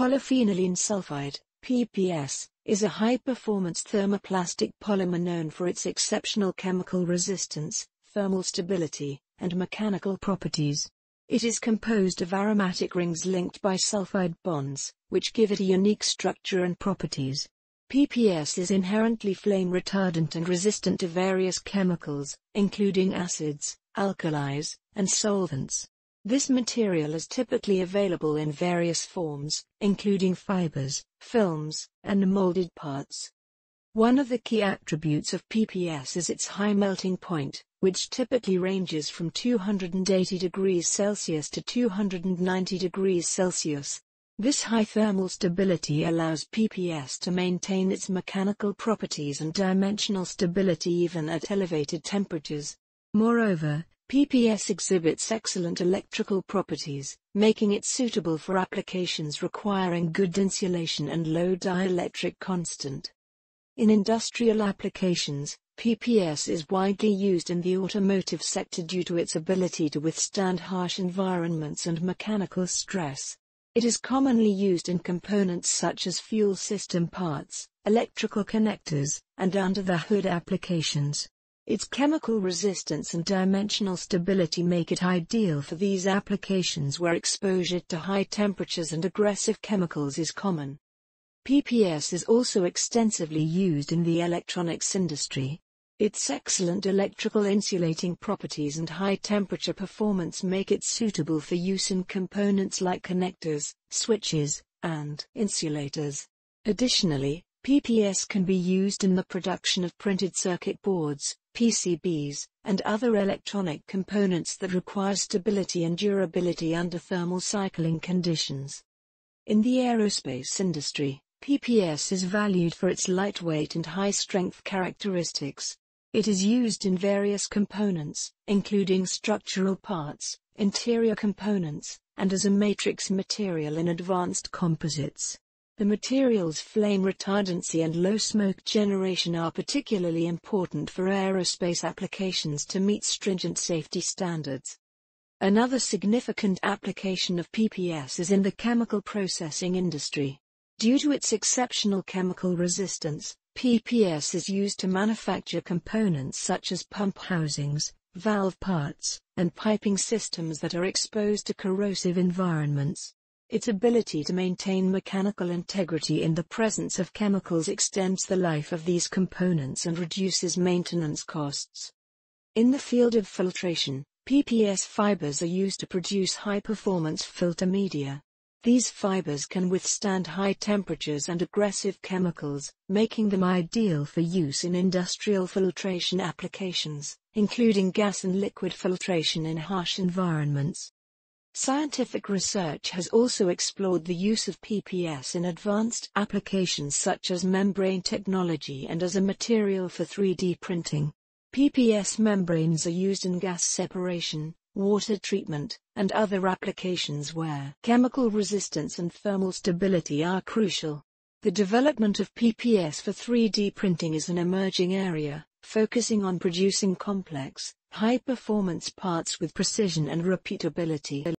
Polyphenylene sulfide, PPS, is a high-performance thermoplastic polymer known for its exceptional chemical resistance, thermal stability, and mechanical properties. It is composed of aromatic rings linked by sulfide bonds, which give it a unique structure and properties. PPS is inherently flame retardant and resistant to various chemicals, including acids, alkalis, and solvents. This material is typically available in various forms, including fibers, films, and molded parts. One of the key attributes of PPS is its high melting point, which typically ranges from 280 degrees Celsius to 290 degrees Celsius. This high thermal stability allows PPS to maintain its mechanical properties and dimensional stability even at elevated temperatures. Moreover, PPS exhibits excellent electrical properties, making it suitable for applications requiring good insulation and low dielectric constant. In industrial applications, PPS is widely used in the automotive sector due to its ability to withstand harsh environments and mechanical stress. It is commonly used in components such as fuel system parts, electrical connectors, and under-the-hood applications. Its chemical resistance and dimensional stability make it ideal for these applications where exposure to high temperatures and aggressive chemicals is common. PPS is also extensively used in the electronics industry. Its excellent electrical insulating properties and high temperature performance make it suitable for use in components like connectors, switches, and insulators. Additionally, PPS can be used in the production of printed circuit boards, PCBs, and other electronic components that require stability and durability under thermal cycling conditions. In the aerospace industry, PPS is valued for its lightweight and high-strength characteristics. It is used in various components, including structural parts, interior components, and as a matrix material in advanced composites. The material's flame retardancy and low smoke generation are particularly important for aerospace applications to meet stringent safety standards. Another significant application of PPS is in the chemical processing industry. Due to its exceptional chemical resistance, PPS is used to manufacture components such as pump housings, valve parts, and piping systems that are exposed to corrosive environments. Its ability to maintain mechanical integrity in the presence of chemicals extends the life of these components and reduces maintenance costs. In the field of filtration, PPS fibers are used to produce high-performance filter media. These fibers can withstand high temperatures and aggressive chemicals, making them ideal for use in industrial filtration applications, including gas and liquid filtration in harsh environments. Scientific research has also explored the use of PPS in advanced applications such as membrane technology and as a material for 3D printing. PPS membranes are used in gas separation, water treatment, and other applications where chemical resistance and thermal stability are crucial. The development of PPS for 3D printing is an emerging area, focusing on producing complex, high-performance parts with precision and repeatability.